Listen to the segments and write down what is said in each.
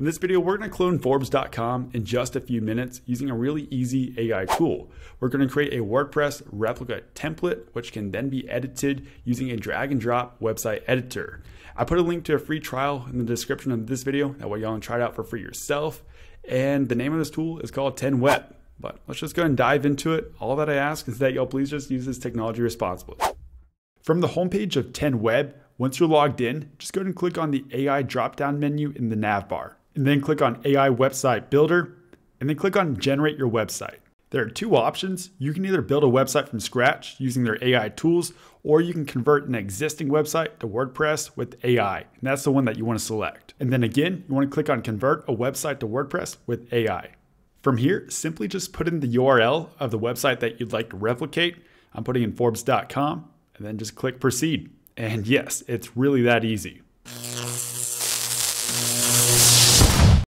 In this video, we're going to clone Forbes.com in just a few minutes using a really easy AI tool. We're going to create a WordPress replica template, which can then be edited using a drag and drop website editor. I put a link to a free trial in the description of this video. That way y'all can try it out for free yourself. And the name of this tool is called 10Web. But let's just go and dive into it. All that I ask is that y'all please just use this technology responsibly. From the homepage of 10Web, once you're logged in, just go ahead and click on the AI drop-down menu in the nav bar, and then click on AI Website Builder, and then click on Generate Your Website. There are two options. You can either build a website from scratch using their AI tools, or you can convert an existing website to WordPress with AI, and that's the one that you want to select. And then again, you want to click on Convert a website to WordPress with AI. From here, simply just put in the URL of the website that you'd like to replicate. I'm putting in Forbes.com, and then just click Proceed. And yes, it's really that easy.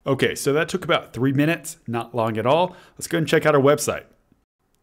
Okay, so that took about three minutes, not long at all. Let's go and check out our website.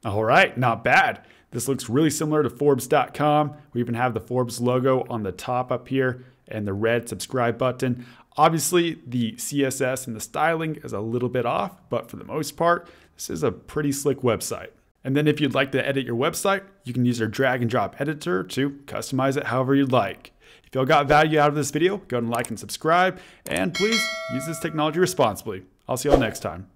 All right, not bad. This looks really similar to Forbes.com. We even have the Forbes logo on the top up here and the red subscribe button. Obviously, the CSS and the styling is a little bit off, but for the most part, this is a pretty slick website. And then if you'd like to edit your website, you can use our drag and drop editor to customize it however you'd like. If y'all got value out of this video, go ahead and like and subscribe, and please use this technology responsibly. I'll see y'all next time.